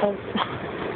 falsa.